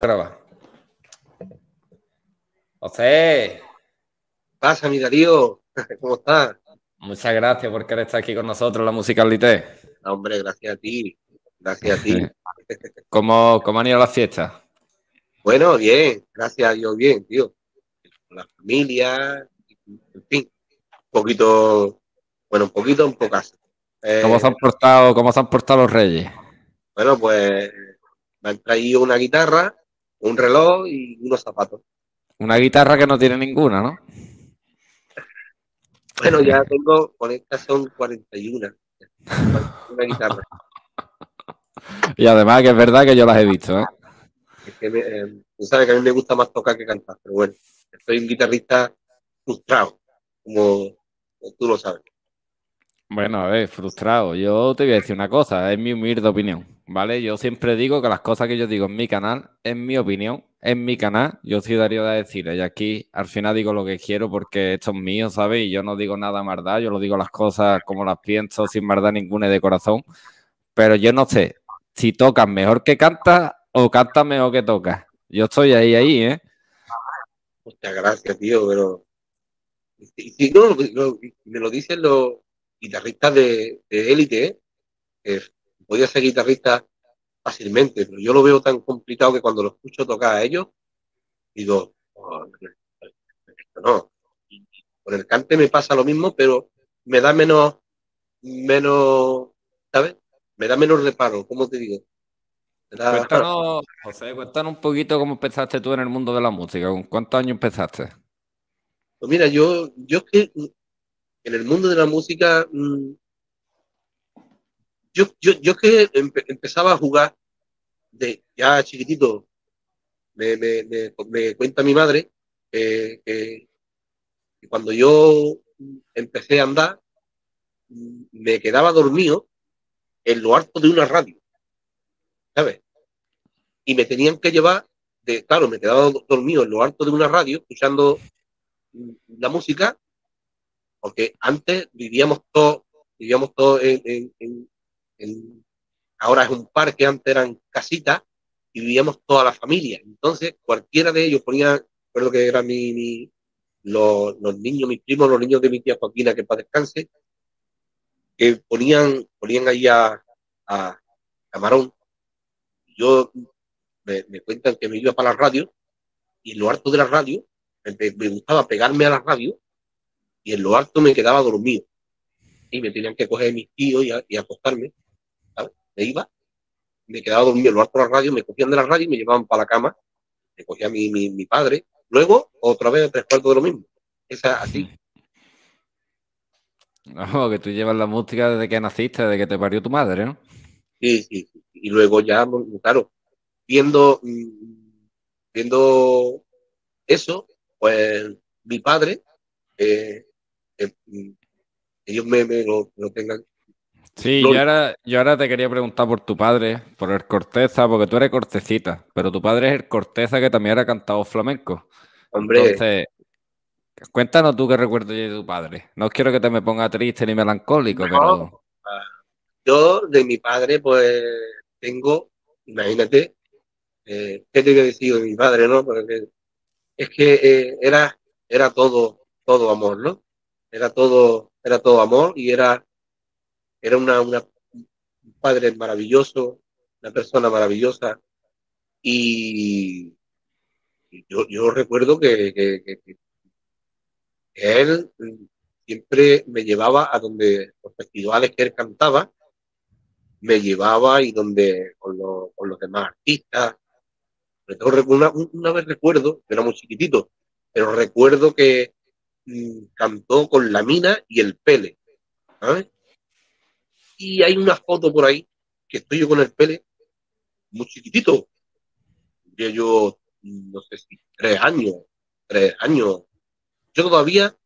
Graba. José. pasa, mi Darío? ¿Cómo estás? Muchas gracias por querer estar aquí con nosotros la musicalité. hombre, gracias a ti. Gracias a ti. ¿Cómo, ¿Cómo han ido las fiestas? Bueno, bien, gracias a Dios, bien, tío. La familia, en fin, un poquito, bueno, un poquito, un poco. ¿Cómo se han portado, cómo se han portado los reyes? Bueno, pues me han traído una guitarra, un reloj y unos zapatos. Una guitarra que no tiene ninguna, ¿no? Bueno, ya tengo, con esta son 41. Una guitarra. Y además que es verdad que yo las he visto, ¿eh? Es que eh, tú sabes que a mí me gusta más tocar que cantar, pero bueno, soy un guitarrista frustrado, como tú lo sabes. Bueno, a ver, frustrado. Yo te voy a decir una cosa, es mi humilde opinión, ¿vale? Yo siempre digo que las cosas que yo digo en mi canal, en mi opinión, en mi canal, yo soy Darío de decir, y aquí al final digo lo que quiero porque esto es mío, ¿sabes? Y yo no digo nada maldad, yo lo digo las cosas como las pienso, sin maldad ninguna de corazón. Pero yo no sé si tocas mejor que cantas o cantas mejor que tocas. Yo estoy ahí, ahí, ¿eh? Muchas gracias, tío, pero... Si no, me lo dicen los guitarristas de, élite, ¿eh? podía ser guitarrista fácilmente, pero yo lo veo tan complicado que cuando lo escucho tocar a ellos, digo, oh, no. con el cante me pasa lo mismo, pero me da menos, menos, ¿sabes? Me da menos reparo, ¿cómo te digo? Cuéntanos, José, cuéntanos un poquito cómo empezaste tú en el mundo de la música, ¿con cuántos años empezaste? Pues mira, yo, yo es que en el mundo de la música, mm, yo, yo, yo que empezaba a jugar de ya chiquitito, me, me, me, cuenta mi madre que, cuando yo empecé a andar, me quedaba dormido en lo alto de una radio, ¿sabes? Y me tenían que llevar, de, claro, me quedaba dormido en lo alto de una radio, escuchando la música, porque antes vivíamos todos, vivíamos todos en, en, ahora es un parque, antes eran casitas y vivíamos toda la familia. Entonces, cualquiera de ellos ponía, recuerdo que eran mi, los, niños, mis primos, los niños de mi tía Joaquina, que para descanse, que ponían, ponían ahí a, a Camarón. Yo me, cuentan que me iba para la radio y en lo alto de la radio me, gustaba pegarme a la radio y en lo alto me quedaba dormido. Y me tenían que coger mis tíos y acostarme me iba, me quedaba dormido, lo alto de la radio, me cogían de la radio y me llevaban para la cama, me cogía mi, mi, padre, luego otra vez tres cuartos de lo mismo. Esa así. No, que tú llevas la música desde que naciste, desde que te parió tu madre, ¿no? Sí, sí, Y luego ya, claro, viendo, mm, viendo eso, pues mi padre, eh, eh, ellos me, lo, lo, tengan, Sí, yo ahora, yo ahora te quería preguntar por tu padre, por el Corteza, porque tú eres cortecita, pero tu padre es el Corteza que también era cantado flamenco. Hombre. Entonces, cuéntanos tú qué recuerdo de tu padre. No quiero que te me ponga triste ni melancólico, pero. Yo de mi padre, pues tengo, imagínate, eh, ¿qué te a decir de mi padre, no? Porque es que eh, era, era todo, todo amor, ¿no? Era todo, era todo amor y era era una, un padre maravilloso, una persona maravillosa. Y, yo, yo, recuerdo que, él siempre me llevaba a donde los festivales que él cantaba, me llevaba y donde con, los demás artistas. Una, una vez recuerdo, era muy chiquitito, pero recuerdo que cantó con la mina y el pele. ¿sabes? Y hay una foto por ahí que estoy yo con el pele muy chiquitito. yo, no sé si tres años, tres años. Yo todavía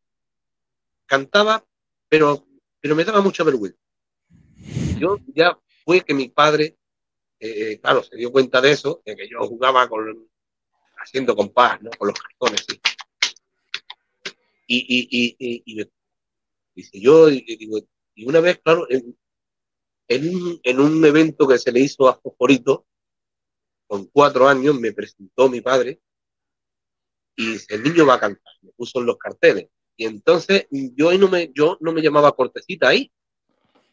cantaba, pero, pero me daba mucha vergüenza. Yo ya fue que mi padre, eh, claro, se dio cuenta de eso, de que yo jugaba con, haciendo compás, ¿no? Con los cartones. Y, y, y, y, yo, y, una vez, claro, en un, en un evento que se le hizo a Fosforito, con cuatro años me presentó mi padre y dice, el niño va a cantar, me puso en los carteles. Y entonces yo no me, yo no me llamaba Cortesita ahí.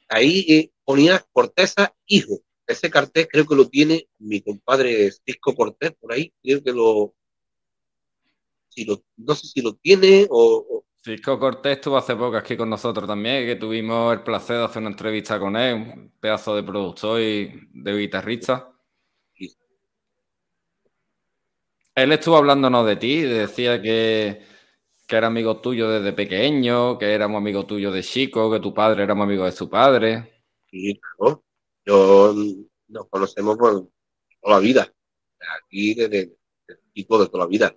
Ahí eh, ponía Cortesa Hijo. Ese cartel creo que lo tiene mi compadre Cisco Cortés por ahí. Creo que lo, si lo no sé si lo tiene o, Cisco Cortés estuvo hace poco aquí con nosotros también, que tuvimos el placer de hacer una entrevista con él, un pedazo de productor y de guitarrista. Él estuvo hablándonos de ti, decía que, era amigo tuyo desde pequeño, que éramos amigos tuyos de chico, que tu padre éramos amigo de su padre. Sí, claro. Yo nos conocemos por toda la vida. Aquí desde el tipo de toda la vida.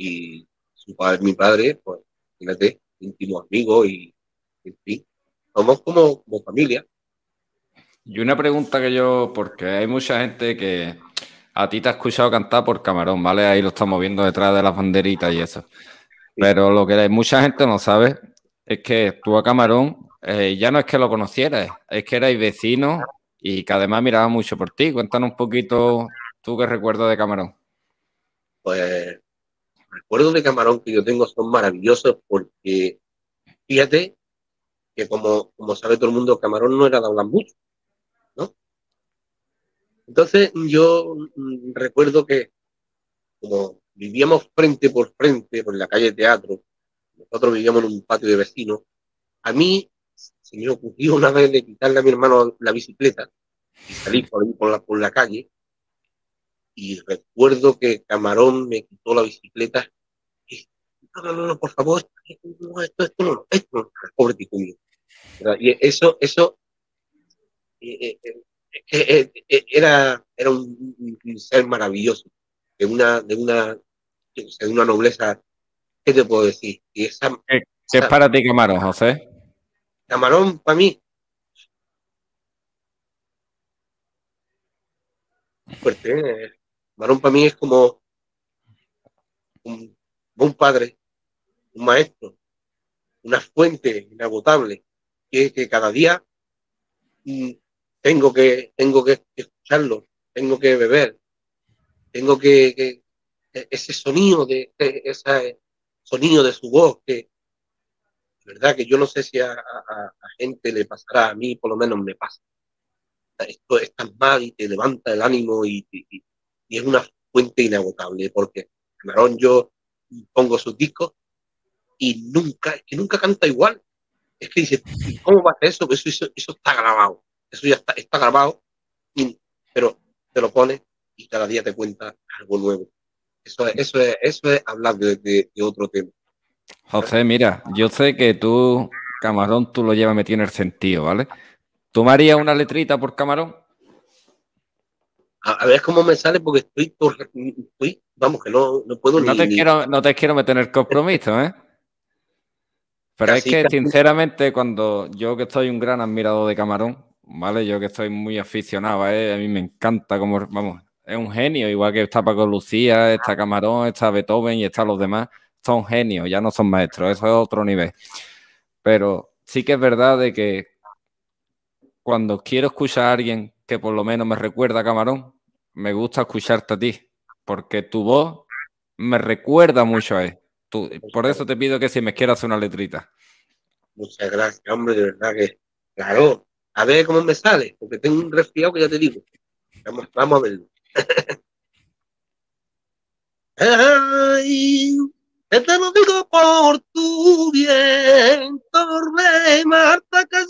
Y su padre, mi padre, pues, fíjate, íntimo amigo y, en fin, somos como, como familia. Y una pregunta que yo, porque hay mucha gente que, a ti te ha escuchado cantar por Camarón, ¿vale? Ahí lo estamos viendo detrás de las banderitas y eso. Pero lo que mucha gente no sabe es que tú a Camarón eh, ya no es que lo conocieras, es que erais vecinos y que además miraba mucho por ti. Cuéntanos un poquito tú qué recuerdas de Camarón. Pues recuerdos de Camarón que yo tengo son maravillosos porque fíjate que como, como sabe todo el mundo, Camarón no era de hablar mucho. Entonces yo mm, recuerdo que como vivíamos frente por frente por la calle Teatro, nosotros vivíamos en un patio de vecinos, a mí se me ocurrió una vez de quitarle a mi hermano la bicicleta y salir por, la, por la calle y recuerdo que Camarón me quitó la bicicleta y, no, no, no, por favor, esto, esto no, esto no, pobre tico mío. Y eso, eso, eh, eh, eh, era, era un, ser maravilloso, de una, de una, de una nobleza, ¿qué te puedo decir? Y esa, ¿Qué, es para ti Camarón, José? Camarón, para mí, fuerte, ¿eh? Camarón para mí es como un, padre, un maestro, una fuente inagotable, que, cada día mm, tengo que, tengo que escucharlo, tengo que beber, tengo que, ese sonido de, ese sonido de su voz que de verdad que yo no sé si a, a, gente le pasará, a mí por lo menos me pasa. Esto es tan mal y te levanta el ánimo y, es una fuente inagotable porque Camarón yo pongo sus discos y nunca, que nunca canta igual. Es que dice, ¿cómo va a eso? Eso, eso? eso está grabado eso ya está, está grabado, pero te lo pones y cada día te cuenta algo nuevo. Eso es, eso es, eso es hablar de, otro tema. José, mira, yo sé que tú, camarón, tú lo llevas metido en el sentido, ¿vale? ¿Tú me harías una letrita por camarón? A, ver cómo me sale, porque estoy, estoy vamos, que no, no puedo no Te quiero, no te quiero meter en el compromiso, ¿eh? Pero es que, sinceramente, cuando yo que soy un gran admirador de Camarón, ¿vale? Yo que estoy muy aficionado a él, a mí me encanta como, vamos, es un genio, igual que está Paco Lucía, está Camarón, está Beethoven y están los demás, son genios, ya no son maestros, eso es otro nivel. Pero sí que es verdad de que cuando quiero escuchar a alguien que por lo menos me recuerda Camarón, me gusta escucharte a ti, porque tu voz me recuerda mucho a él. por eso te pido que si me quieras una letrita. Muchas gracias, hombre, de verdad que, claro, a ver cómo me sale, porque tengo un resfriado que ya te digo. Vamos, vamos a verlo. te lo digo por tu bien, Torre Marta Callero.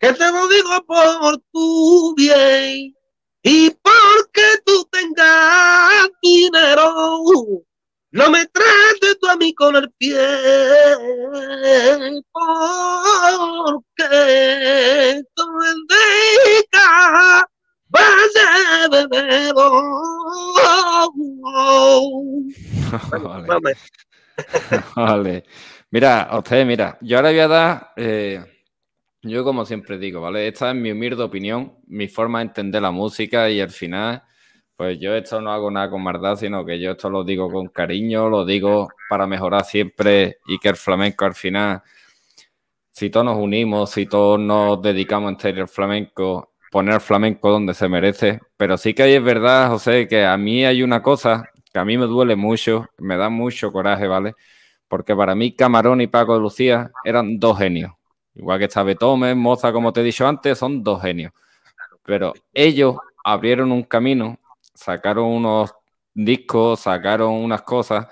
Que te lo digo por tu bien y porque tú tengas dinero. No me trates tú a mí con el pie, porque me indica Vale. vale. Mira, usted, mira, yo ahora voy a dar, eh, yo como siempre digo, ¿vale? Esta es mi humilde opinión, mi forma de entender la música y al final pues yo esto no hago nada con maldad, sino que yo esto lo digo con cariño, lo digo para mejorar siempre y que el flamenco al final si todos nos unimos, si todos nos dedicamos en serio al flamenco, poner flamenco donde se merece. Pero sí que es verdad, José, que a mí hay una cosa que a mí me duele mucho, me da mucho coraje, ¿vale? Porque para mí Camarón y Paco de Lucía eran dos genios. Igual que está Beethoven, Moza, como te he dicho antes, son dos genios. Pero ellos abrieron un camino, sacaron unos discos, sacaron unas cosas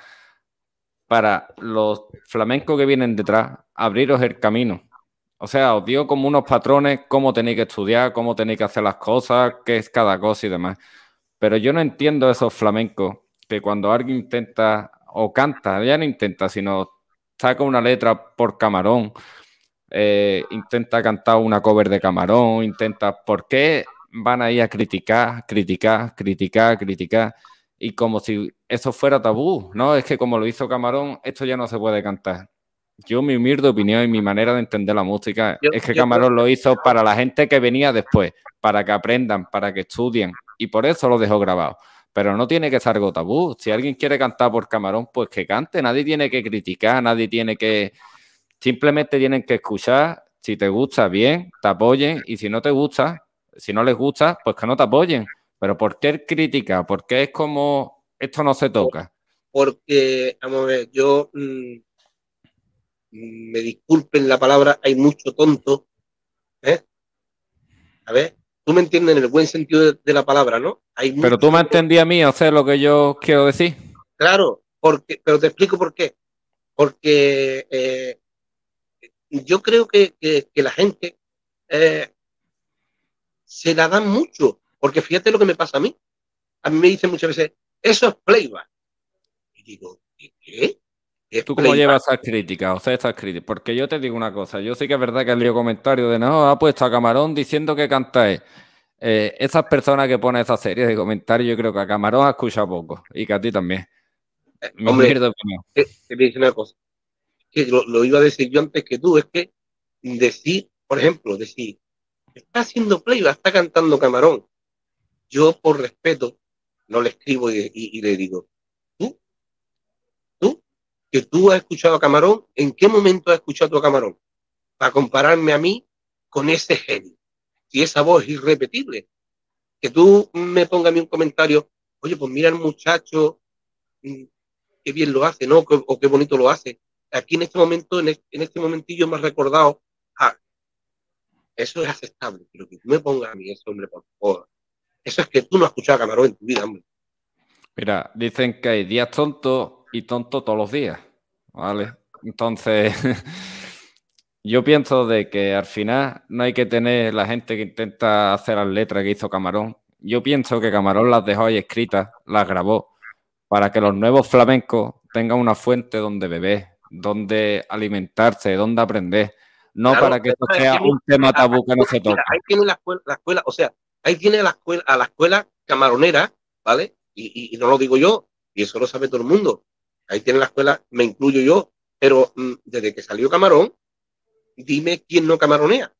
para los flamencos que vienen detrás, abriros el camino. O sea, os digo como unos patrones cómo tenéis que estudiar, cómo tenéis que hacer las cosas, qué es cada cosa y demás. Pero yo no entiendo esos flamencos que cuando alguien intenta o canta, ya no intenta, sino saca una letra por camarón, eh, intenta cantar una cover de camarón, intenta, ¿por qué van ahí a criticar, criticar, criticar, criticar? Y como si eso fuera tabú, ¿no? Es que como lo hizo Camarón, esto ya no se puede cantar. Yo, mi humilde opinión y mi manera de entender la música es que Camarón lo hizo para la gente que venía después, para que aprendan, para que estudien, y por eso lo dejó grabado. Pero no tiene que ser algo tabú. Si alguien quiere cantar por Camarón, pues que cante. Nadie tiene que criticar, nadie tiene que. Simplemente tienen que escuchar. Si te gusta, bien, te apoyen. Y si no te gusta, si no les gusta, pues que no te apoyen. Pero ¿por qué crítica? ¿Por qué es como esto no se toca? Porque, vamos a ver, yo mm, me disculpen la palabra, hay mucho tonto. ¿eh? A ver, tú me entiendes en el buen sentido de, la palabra, ¿no? Hay pero tú me entendí a mí, o sea, lo que yo quiero decir. Claro, porque, pero te explico por qué. Porque eh, yo creo que, la gente eh, se la dan mucho. Porque fíjate lo que me pasa a mí. A mí me dicen muchas veces, eso es playback. Y digo, ¿qué? ¿Tú cómo llevas esas críticas? O sea, esas críticas. Porque yo te digo una cosa, yo sí que es verdad que he leído comentarios de no, ha puesto a Camarón diciendo que cantáis. Eh, esas personas que ponen esa serie de comentarios, yo creo que a Camarón ha escuchado poco y que a ti también. Eh, hombre, te, te una cosa, que lo, iba a decir yo antes que tú, es que decir, por ejemplo, decir, está haciendo playback, está cantando Camarón. Yo, por respeto, no le escribo y le digo, que tú has escuchado a Camarón, ¿en qué momento has escuchado a Camarón? Para compararme a mí con ese genio. Si esa voz es irrepetible. Que tú me pongas a mí un comentario, oye, pues mira el muchacho, mm, qué bien lo hace, ¿no? O qué bonito lo hace. Aquí en este momento, en este, momentillo me recordado, ah, eso es aceptable, pero que tú me pongas a mí eso, hombre, por favor. Eso es que tú no has escuchado a Camarón en tu vida, hombre. Mira, dicen que hay días tontos y tonto todos los días, ¿vale? Entonces, yo pienso de que al final no hay que tener la gente que intenta hacer las letras que hizo Camarón. Yo pienso que Camarón las dejó ahí escritas, las grabó, para que los nuevos flamencos tengan una fuente donde beber, donde alimentarse, donde aprender. No para que esto sea un tema tabú que no se toque. Ahí tiene la escuela, o sea, ahí tiene la escuela, a la escuela camaronera, ¿vale? y, no lo digo yo, y eso lo sabe todo el mundo ahí tiene la escuela, me incluyo yo, pero mm, desde que salió Camarón, dime quién no camaronea.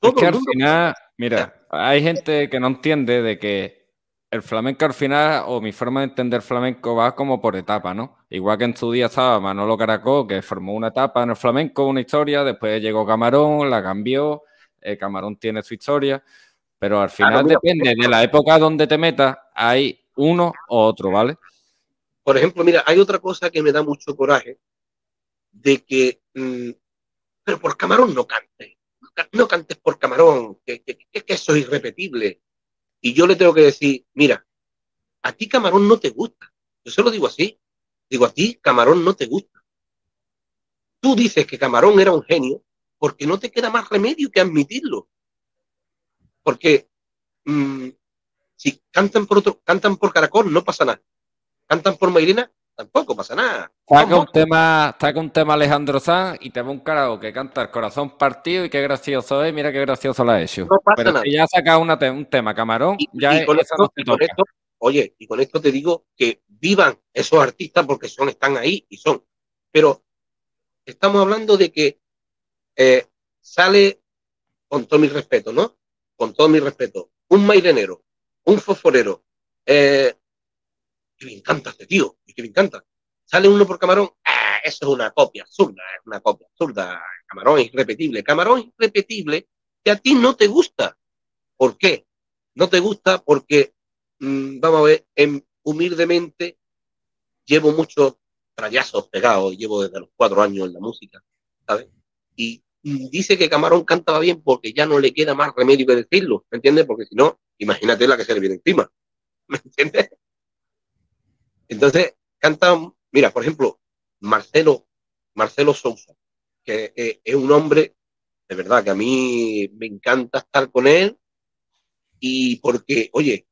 es que al final, mira, hay gente que no entiende de que el flamenco al final, o mi forma de entender flamenco va como por etapa, ¿no? Igual que en su día estaba Manolo Caracó, que formó una etapa en el flamenco, una historia, después llegó Camarón, la cambió, eh, Camarón tiene su historia, pero al final depende de la época donde te metas, hay uno u otro, ¿vale? Por ejemplo, mira, hay otra cosa que me da mucho coraje, de que, mm, pero por camarón no cantes, no cantes por camarón, que, que, eso es irrepetible. Y yo le tengo que decir, mira, a ti camarón no te gusta. Yo se lo digo así. Digo, a ti camarón no te gusta. Tú dices que camarón era un genio porque no te queda más remedio que admitirlo. Porque mm, si cantan por otro, cantan por caracol, no pasa nada cantan por Mairina, tampoco pasa nada. Saca un tema, saca un tema Alejandro Sanz y te va un carajo que canta el corazón partido y qué gracioso es, mira qué gracioso lo ha hecho. No pasa Pero nada. Si ya saca un tema camarón, ya con, esto, oye, y con esto te digo que vivan esos artistas porque son, están ahí y son. Pero estamos hablando de que eh, sale, con todo mi respeto, ¿no? Con todo mi respeto, un mairenero, un fosforero, eh, que me encanta este tío, y que me encanta. Sale uno por camarón, ¡ah! eso es una copia absurda, es una copia absurda. Camarón es irrepetible. Camarón es irrepetible que a ti no te gusta. ¿Por qué? No te gusta porque, mm, vamos a ver, en, humildemente llevo muchos trayazos pegados, llevo desde los cuatro años en la música, ¿sabes? Y dice que Camarón cantaba bien porque ya no le queda más remedio que decirlo, ¿me entiendes? Porque si no, imagínate la que se le viene encima, ¿me entiendes? Entonces, canta, mira, por ejemplo, Marcelo, Marcelo Sousa, que eh, es un hombre, de verdad, que a mí me encanta estar con él y porque, oye,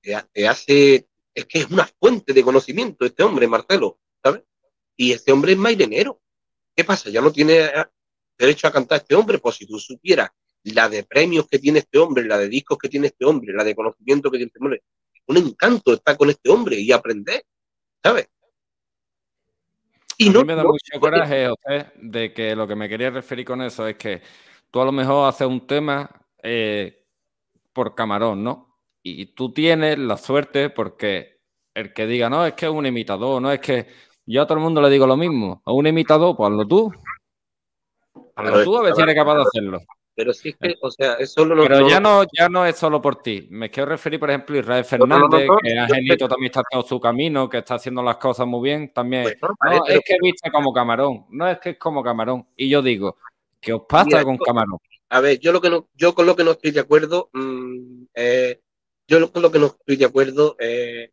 te, hace, es que es una fuente de conocimiento este hombre, Marcelo, ¿sabes? Y este hombre es mairenero. ¿Qué pasa? Ya no tiene eh, derecho a cantar este hombre, pues si tú supieras la de premios que tiene este hombre, la de discos que tiene este hombre, la de conocimiento que tiene este hombre, un encanto estar con este hombre y aprender, ¿sabes? Y a no, mí me da mucho coraje, José, de que lo que me quería referir con eso es que tú a lo mejor haces un tema eh, por camarón, ¿no? Y tú tienes la suerte porque el que diga, no, es que es un imitador, no es que yo a todo el mundo le digo lo mismo, a un imitador, pues hazlo tú. Hazlo tú a ver si eres capaz de hacerlo. Pero sí es que, o sea, eso no Pero ya no, ya no es solo por ti. Me quiero referir, por ejemplo, a Israel Fernández, que Angelito también está haciendo su camino, que está haciendo las cosas muy bien también. Pues no, es que viste como camarón, no es que es como camarón. Y yo digo, ¿qué os pasa con camarón? A ver, yo lo que no, yo con lo que no estoy de acuerdo, mm, eh, yo con lo que no estoy de acuerdo, eh,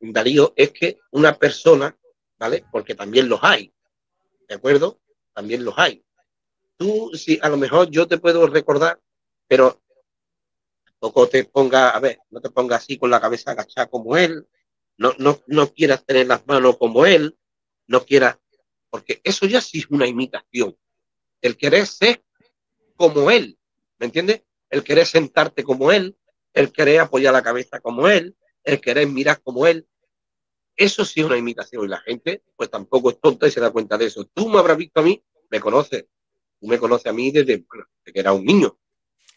Darío, es que una persona, ¿vale? Porque también los hay, ¿de acuerdo? También los hay tú, sí, a lo mejor yo te puedo recordar, pero tampoco te ponga, a ver, no te ponga así con la cabeza agachada como él, no, no, no quieras tener las manos como él, no quieras, porque eso ya sí es una imitación. El querer ser como él, ¿me entiendes? El querer sentarte como él, el querer apoyar la cabeza como él, el querer mirar como él. Eso sí es una imitación y la gente pues tampoco es tonta y se da cuenta de eso. Tú me habrás visto a mí, me conoces, Tú me conoces a mí desde, que era un niño.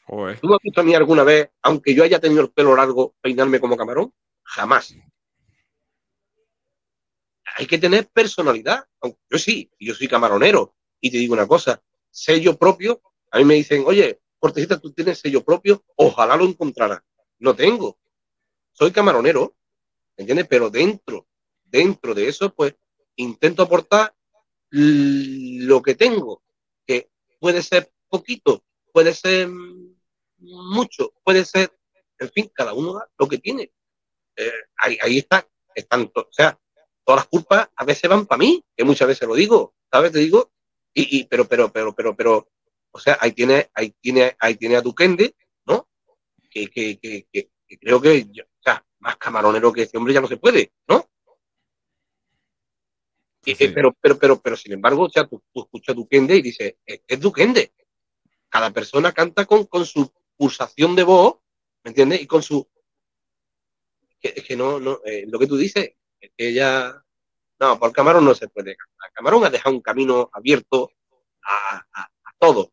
¿Tú me has visto a mí alguna vez, aunque yo haya tenido el pelo largo, peinarme como camarón? Jamás. Hay que tener personalidad. Yo sí, yo soy camaronero. Y te digo una cosa, sello propio. A mí me dicen, oye, Cortesita, tú tienes sello propio, ojalá lo encontrara. No tengo. Soy camaronero, ¿entiendes? Pero dentro, dentro de eso, pues intento aportar lo que tengo puede ser poquito, puede ser mucho, puede ser, en fin, cada uno da lo que tiene. Eh, ahí, ahí está, están, o sea, todas las culpas a veces van para mí, que muchas veces lo digo, ¿sabes? Te digo, y, y pero, pero, pero, pero, pero, o sea, ahí tiene, ahí tiene, ahí tiene a Duquende, ¿no? Que, que, que, que, creo que, o sea, más camaronero que ese hombre ya no se puede, ¿no? Pero, pero, pero, pero, sin embargo, o sea, tú, escuchas Duquende y dices, es, Duquende. Cada persona canta con, con su pulsación de voz, ¿me entiendes? Y con su... Es que, no, no eh, lo que tú dices, es que ella... No, por Camarón no se puede cantar. Camarón ha dejado un camino abierto a, a, todo.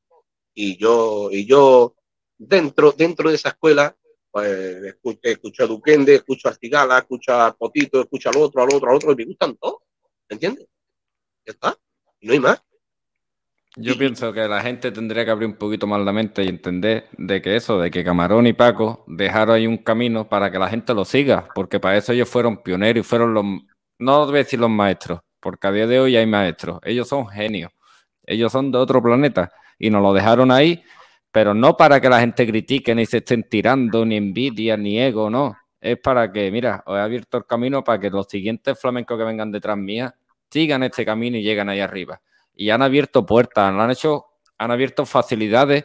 Y yo, y yo dentro, dentro de esa escuela, pues escucho, escucho a Duquende, escucho a Artigala, escucho a Potito, escucho al otro, al otro, al otro, y me gustan todos. ¿Me entiendes? Ya está. no hay más. Yo pienso que la gente tendría que abrir un poquito más la mente y entender de que eso, de que Camarón y Paco dejaron ahí un camino para que la gente lo siga, porque para eso ellos fueron pioneros y fueron los, no voy a decir los maestros, porque a día de hoy hay maestros, ellos son genios, ellos son de otro planeta y nos lo dejaron ahí, pero no para que la gente critique ni se estén tirando, ni envidia, ni ego, no, es para que, mira, os he abierto el camino para que los siguientes flamencos que vengan detrás mía sigan este camino y lleguen ahí arriba. Y han abierto puertas, han hecho, han abierto facilidades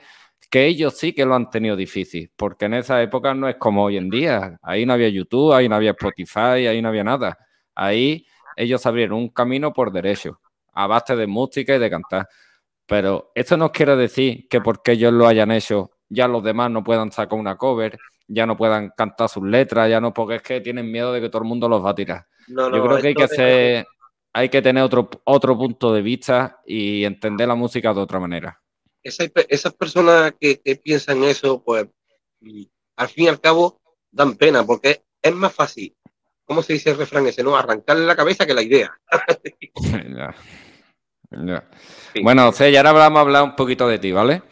que ellos sí que lo han tenido difícil, porque en esa época no es como hoy en día. Ahí no había YouTube, ahí no había Spotify, ahí no había nada. Ahí ellos abrieron un camino por derecho, a base de música y de cantar. Pero esto no quiere decir que porque ellos lo hayan hecho, ya los demás no puedan sacar una cover, ya no puedan cantar sus letras, ya no, porque es que tienen miedo de que todo el mundo los va a tirar. Yo creo que hay que hacer, hay que tener otro, otro punto de vista y entender la música de otra manera. esas personas que, piensan eso, pues al fin y al cabo dan pena, porque es más fácil ¿cómo se dice el refrán ese? No, arrancarle la cabeza que la idea. Bueno, sea, ya ahora vamos a hablar un poquito de ti, ¿vale?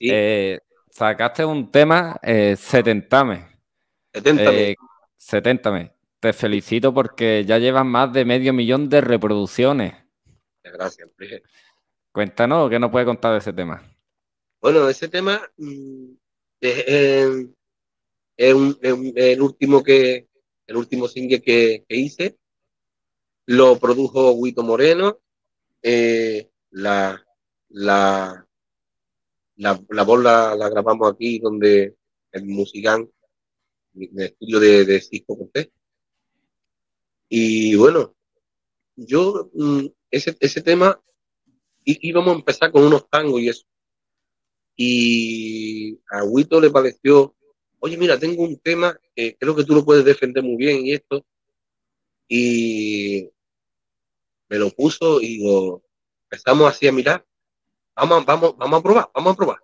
Eh, sacaste un tema, eh, Setentame. Setentame. Eh, Te felicito porque ya llevas más de medio millón de reproducciones. Gracias, Cuéntanos, ¿qué nos puede contar de ese tema? Bueno, ese tema mm, es, el último que el último single que, hice. Lo produjo Huito Moreno. Eh, la, la, la, voz la, grabamos aquí donde el Musicán, en el estudio de, de Cisco Cortés. Y bueno, yo mm, ese, ese tema íbamos a empezar con unos tangos y eso. Y a Huito le pareció, oye, mira, tengo un tema que creo que tú lo puedes defender muy bien y esto. Y me lo puso y digo, empezamos así a mirar, vamos, vamos, vamos a probar, vamos a probar.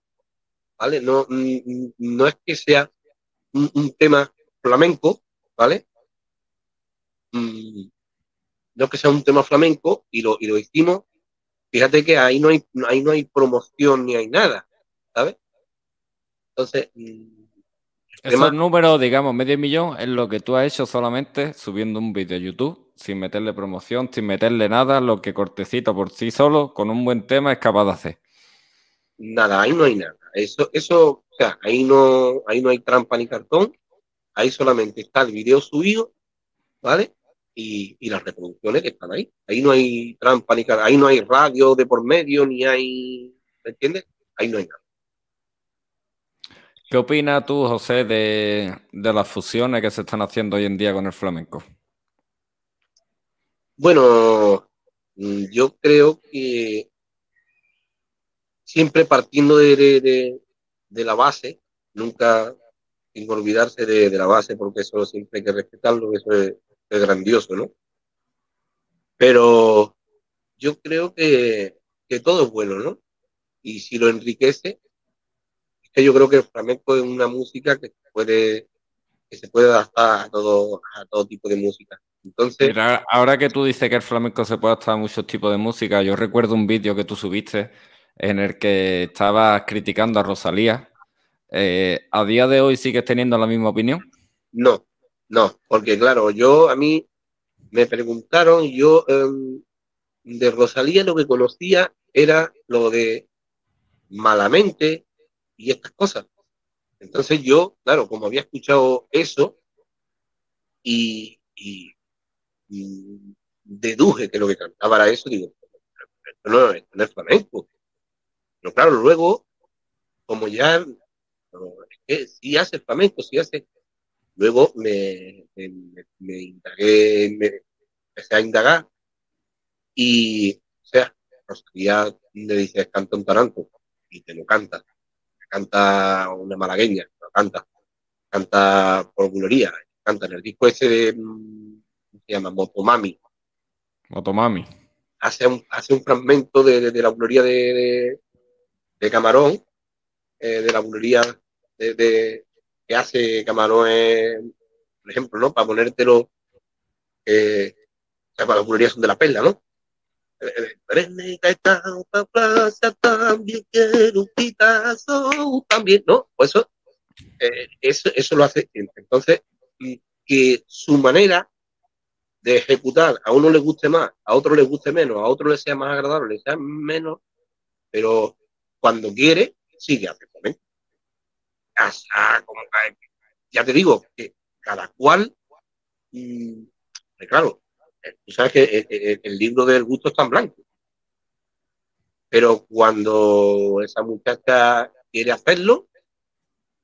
¿Vale? No, no es que sea un, tema flamenco, ¿vale? Mm, no es que sea un tema flamenco y lo, y lo hicimos Fíjate que ahí no hay, ahí no hay promoción ni hay nada, ¿sabes? Entonces. Esos números, digamos, medio millón, es lo que tú has hecho solamente subiendo un vídeo a YouTube, sin meterle promoción, sin meterle nada, lo que cortecito por sí solo, con un buen tema, es capaz de hacer. Nada, ahí no hay nada. Eso, eso, o sea, ahí no, ahí no hay trampa ni cartón. Ahí solamente está el video subido, ¿vale? y, las reproducciones que están ahí. Ahí no hay trampa, ni ahí no hay radio de por medio, ni hay. ¿Me entiendes? Ahí no hay nada. ¿Qué opinas tú, José, de, las fusiones que se están haciendo hoy en día con el flamenco? Bueno, yo creo que siempre partiendo de, la base, nunca sin olvidarse de, la base, porque eso siempre hay que respetarlo, eso es, es grandioso, ¿no? Pero yo creo que, todo es bueno, ¿no? Y si lo enriquece, que yo creo que el flamenco es una música que puede que se puede adaptar a todo, a todo tipo de música. Entonces, ahora que tú dices que el flamenco se puede adaptar a muchos tipos de música, yo recuerdo un vídeo que tú subiste en el que estabas criticando a Rosalía. Eh, ¿A día de hoy sigues teniendo la misma opinión? No, no, porque claro, yo a mí me preguntaron, yo em, de Rosalía lo que conocía era lo de malamente y estas cosas. Entonces yo, claro, como había escuchado eso y, deduje que lo que cantaba era eso, digo, esto no, es flamenco. Pero claro, luego, como ya, es que si hace flamenco, si hace Luego me, me, indagué, me empecé a indagar y, o sea, Rosalía le dice, canta un taranto y te lo canta. Canta una malagueña, canta. Canta por bulería, canta en el disco ese de, mm, se llama? Motomami. Motomami. Hace un, hace un fragmento de, la bulería de, de, Camarón, eh, de la bulería de, que hace Camarones, por ejemplo, ¿no? Para ponértelo, eh, o sea, para las bulerías son de la perla, ¿no? También quiero un pitazo, también, ¿no? Pues eso, eh, eso, eso lo hace. Entonces, que su manera de ejecutar a uno le guste más, a otro le guste menos, a otro le sea más agradable, le sea menos, pero cuando quiere, sigue haciendo ya te digo, que cada cual, mm, claro, eh, tú sabes que el, libro del gusto está en blanco. Pero cuando esa muchacha quiere hacerlo,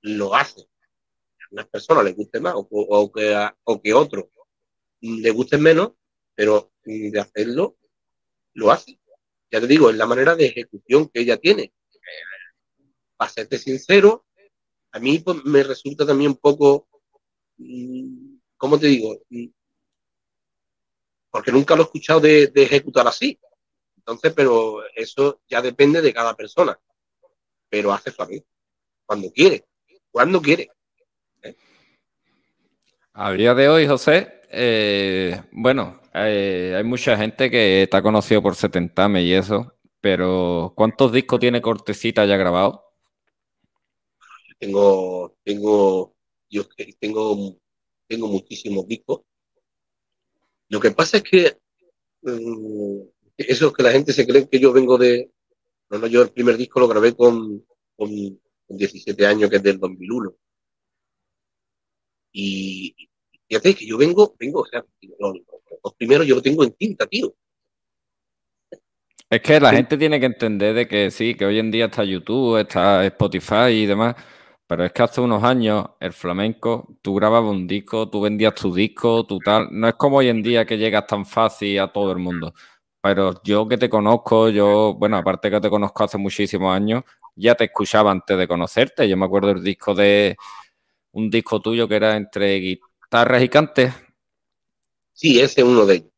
lo hace. A unas personas les guste más o, que, o que otro le guste menos, pero de hacerlo, lo hace. Ya te digo, es la manera de ejecución que ella tiene. Para serte sincero, a mí pues, me resulta también un poco, mm, ¿cómo te digo? Porque nunca lo he escuchado de, ejecutar así. Entonces, pero eso ya depende de cada persona. Pero hace mí cuando quiere, cuando quiere. A día de hoy, José, Eh, bueno, eh, hay mucha gente que está conocido por 70 y eso, pero ¿cuántos discos tiene Cortecita ya grabado? Tengo, tengo, yo tengo, tengo muchísimos discos. Lo que pasa es que mm, eso es que la gente se cree que yo vengo de, no, no, yo el primer disco lo grabé con, con, 17 años, que es del 2001. Y fíjate que yo vengo, vengo, o sea, los, primeros yo lo tengo en tinta, tío. Es que la gente tiene que entender de que sí, que hoy en día está YouTube, está Spotify y demás, pero es que hace unos años el flamenco, tú grababas un disco, tú vendías tu disco, tú tal. No es como hoy en día que llegas tan fácil a todo el mundo. Pero yo que te conozco, yo, bueno, aparte que te conozco hace muchísimos años, ya te escuchaba antes de conocerte. Yo me acuerdo del disco de un disco tuyo que era entre guitarras y cantes. Sí, ese es uno de ellos.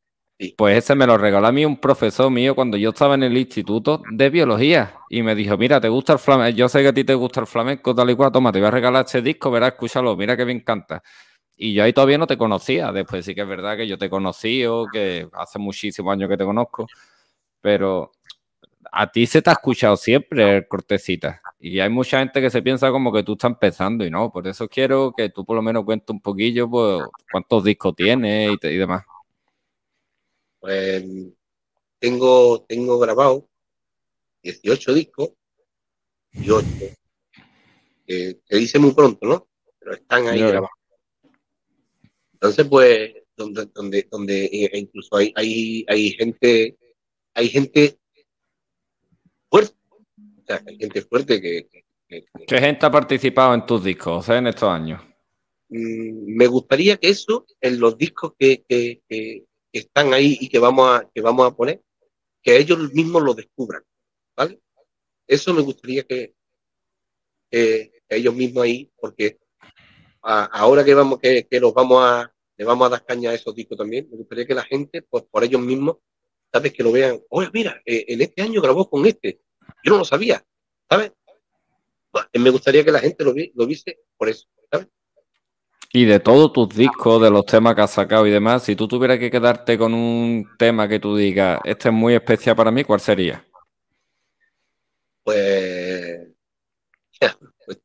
Pues ese me lo regaló a mí un profesor mío cuando yo estaba en el instituto de biología y me dijo, mira, ¿te gusta el flamenco? Yo sé que a ti te gusta el flamenco, tal y cual, toma, te voy a regalar este disco, verás, escúchalo, mira que me encanta. Y yo ahí todavía no te conocía, después sí que es verdad que yo te conocí o que hace muchísimos años que te conozco, pero a ti se te ha escuchado siempre el cortecita. Y hay mucha gente que se piensa como que tú estás empezando y no, por eso quiero que tú por lo menos cuentes un poquillo pues, cuántos discos tienes y, y demás. Pues tengo, tengo grabado 18 discos y 8 que, dice muy pronto, ¿no? Pero están ahí grabados. Entonces, pues, donde, donde, donde e incluso hay, hay, hay gente, hay gente fuerte, o sea, hay gente fuerte que, ¿Qué gente ha participado en tus discos en estos años? Mm, me gustaría que eso, en los discos que, están ahí y que vamos a, que vamos a poner, que ellos mismos lo descubran, ¿vale? Eso me gustaría que, ellos mismos ahí, porque ahora que vamos, que, los vamos a, le vamos a dar caña a esos discos también, me gustaría que la gente, pues por ellos mismos, sabes, que lo vean, oye, mira, eh, en este año grabó con este, yo no lo sabía, ¿sabes? Me gustaría que la gente lo, vi, lo viese por eso, ¿sabes? Y de todos tus discos, de los temas que has sacado y demás, si tú tuvieras que quedarte con un tema que tú digas, este es muy especial para mí, ¿cuál sería? Pues,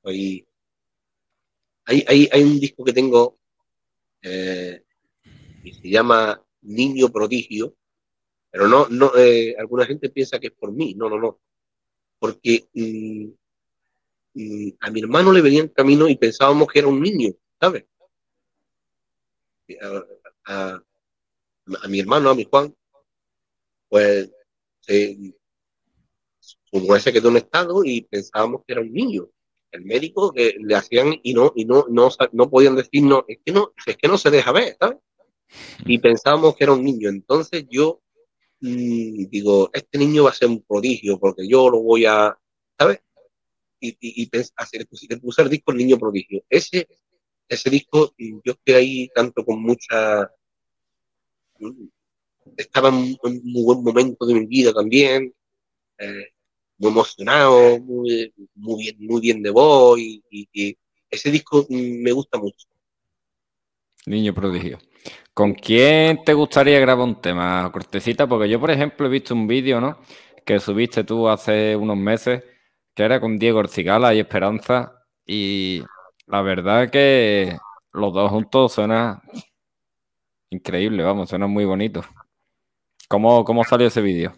pues hay, hay, un disco que tengo eh, que se llama Niño Prodigio, pero no, no, eh, alguna gente piensa que es por mí, no, no, no, porque mm, mm, a mi hermano le venía en camino y pensábamos que era un niño, ¿sabes? a, mi hermano, a mi Juan, pues su mujer se quedó en estado y pensábamos que era un niño. El médico que le hacían y no, y no, no, no podían decirnos, es que no, es que no se deja ver, ¿sabes? Y pensábamos que era un niño. Entonces yo mm, digo, este niño va a ser un prodigio porque yo lo voy a, ¿sabes? Y, y, y le puse el disco El Niño Prodigio. Ese ese disco, yo estoy ahí tanto con mucha... Estaba en un muy buen momento de mi vida también, eh, muy emocionado, muy, bien, muy bien de voz y, ese disco me gusta mucho. Niño prodigio. ¿Con quién te gustaría grabar un tema, Cortecita? Porque yo, por ejemplo, he visto un vídeo, ¿no? Que subiste tú hace unos meses, que era con Diego Orcigala y Esperanza, y la verdad que los dos juntos suena increíble, vamos, suena muy bonito. ¿Cómo, cómo salió ese vídeo?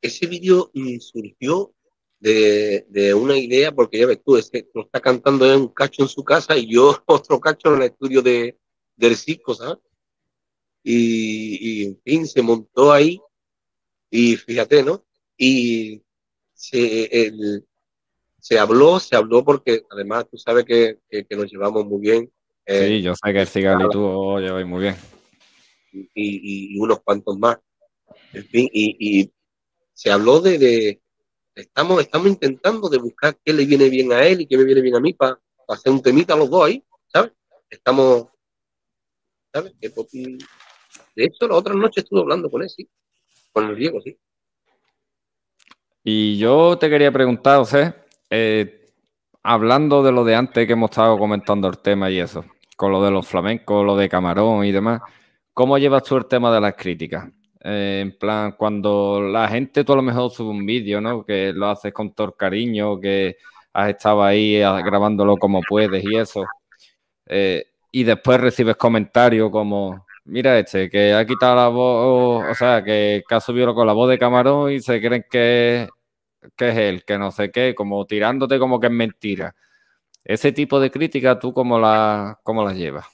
Ese vídeo mm, surgió de, una idea, porque ya ves tú, ese, lo está cantando en un cacho en su casa y yo otro cacho en el estudio de, del circo, ¿sabes? Y, en fin, se montó ahí y fíjate, ¿no? Y se, el, se habló, se habló porque además tú sabes que, nos llevamos muy bien. Eh, sí, yo sé que Cigal y tú os lleváis muy bien. Y, unos cuantos más. En fin, y, se habló de, estamos, estamos intentando de buscar qué le viene bien a él y qué me viene bien a mí para hacer un temita los dos ahí, ¿sabes? Estamos, ¿sabes? de hecho, la otra noche estuve hablando con él, sí, con el Diego, sí. Y yo te quería preguntar, José, eh, hablando de lo de antes que hemos estado comentando el tema y eso, con lo de los flamencos, lo de Camarón y demás, ¿cómo llevas tú el tema de las críticas? Eh, en plan, cuando la gente tú a lo mejor sube un vídeo, ¿no? Que lo haces con todo el cariño, que has estado ahí ah, grabándolo como puedes y eso. Eh, y después recibes comentarios como, mira este, que ha quitado la voz, o, sea, que, ha subido con la voz de Camarón y se creen que, que es él, que no sé qué, como tirándote como que es mentira. Ese tipo de crítica, ¿tú cómo la, cómo las llevas?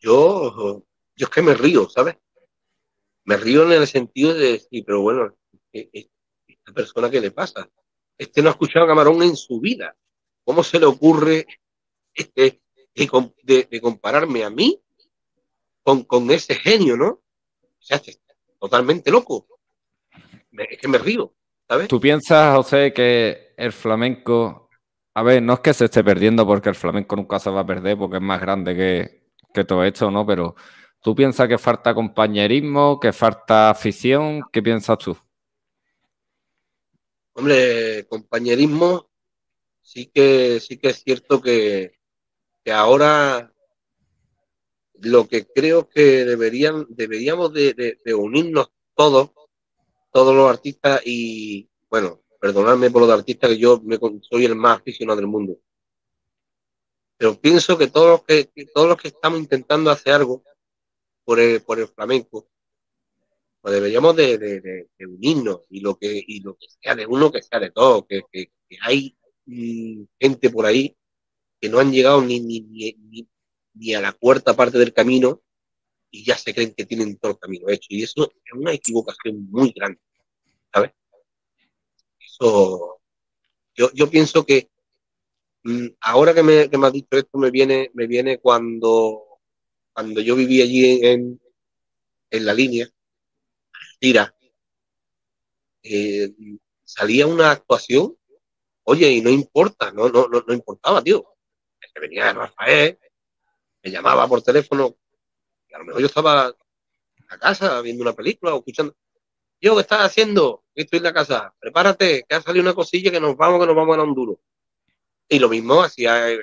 Yo, yo es que me río, ¿sabes? Me río en el sentido de decir, pero bueno, e, e, ¿esta persona qué le pasa? Este no ha escuchado a Camarón en su vida. ¿Cómo se le ocurre este, de, compararme a mí con, con, ese genio, ¿no? O sea, totalmente loco. Es que me río, ¿sabes? ¿Tú piensas, José, que el flamenco, a ver, no es que se esté perdiendo porque el flamenco nunca se va a perder porque es más grande que, que todo esto, ¿no? Pero ¿tú piensas que falta compañerismo, que falta afición? ¿Qué piensas tú? Hombre, compañerismo, sí que, sí que es cierto que, que ahora lo que creo que deberían, deberíamos de, unirnos todos, todos los artistas y, bueno, perdonadme por lo de artistas que yo me, soy el más aficionado del mundo. Pero pienso que todos los que, todos los que estamos intentando hacer algo por el, por el flamenco, pues deberíamos de, unirnos y lo que y lo que sea de uno que sea de todo, que, que hay mm, gente por ahí que no han llegado ni, ni, ni, ni, a la cuarta parte del camino y ya se creen que tienen todo el camino hecho. Y eso es una equivocación muy grande, yo, yo pienso que mm, ahora que me, que me has dicho esto, me viene, me viene cuando, cuando yo vivía allí en, en la línea, tira, eh, salía una actuación, oye, y no importa, no, no, no, no importaba, tío. Que venía Rafael, me llamaba por teléfono, y a lo mejor yo estaba la casa viendo una película o escuchando. Yo, ¿qué estás haciendo? Estoy en la casa. Prepárate, que ha salido una cosilla que nos vamos, que nos vamos a Honduras. Y lo mismo hacía, eh,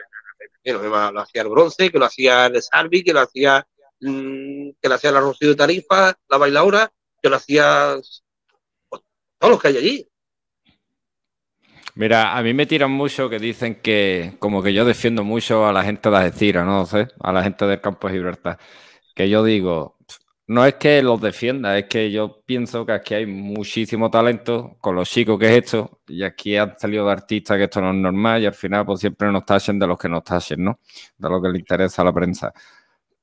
lo hacía el bronce, que lo hacía el Salvi, que lo hacía, mm, que lo hacía la Rocío de Tarifa, la bailadora, que lo hacía pues, todos los que hay allí. Mira, a mí me tiran mucho que dicen que como que yo defiendo mucho a la gente de Algeciras, ¿no? sé, a la gente del campo de Gibraltar. Que yo digo, no es que los defienda, es que yo pienso que aquí hay muchísimo talento con los chicos que es esto, y aquí han salido de artistas que esto no es normal, y al final pues siempre nos tachen de los que nos tachen, ¿no? De lo que le interesa a la prensa.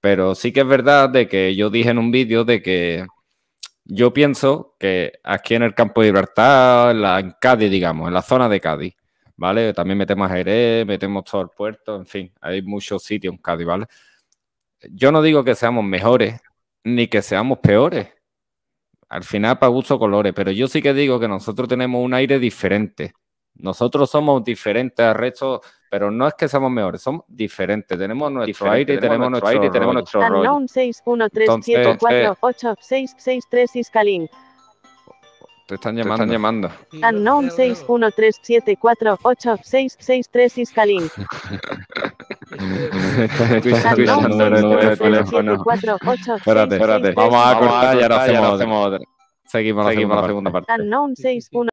Pero sí que es verdad de que yo dije en un vídeo de que yo pienso que aquí en el campo de libertad, en, la, Cádiz, digamos, en la zona de Cádiz, ¿vale? También metemos a Jerez, metemos todo el puerto, en fin, hay muchos sitios en Cádiz, ¿vale? Yo no digo que seamos mejores ni que seamos peores. Al final, para gusto colores, pero yo sí que digo que nosotros tenemos un aire diferente. Nosotros somos diferentes al resto pero no es que seamos mejores, somos diferentes. Tenemos nuestro aire y tenemos nuestro aire y tenemos nuestro rollo. Unknown 613748663 Iscalín. Te están llamando. Te están llamando. Unknown 613748663 Iscalín. Espérate, espérate. Vamos a cortar y ahora hacemos otra. Seguimos la segunda parte. Unknown 61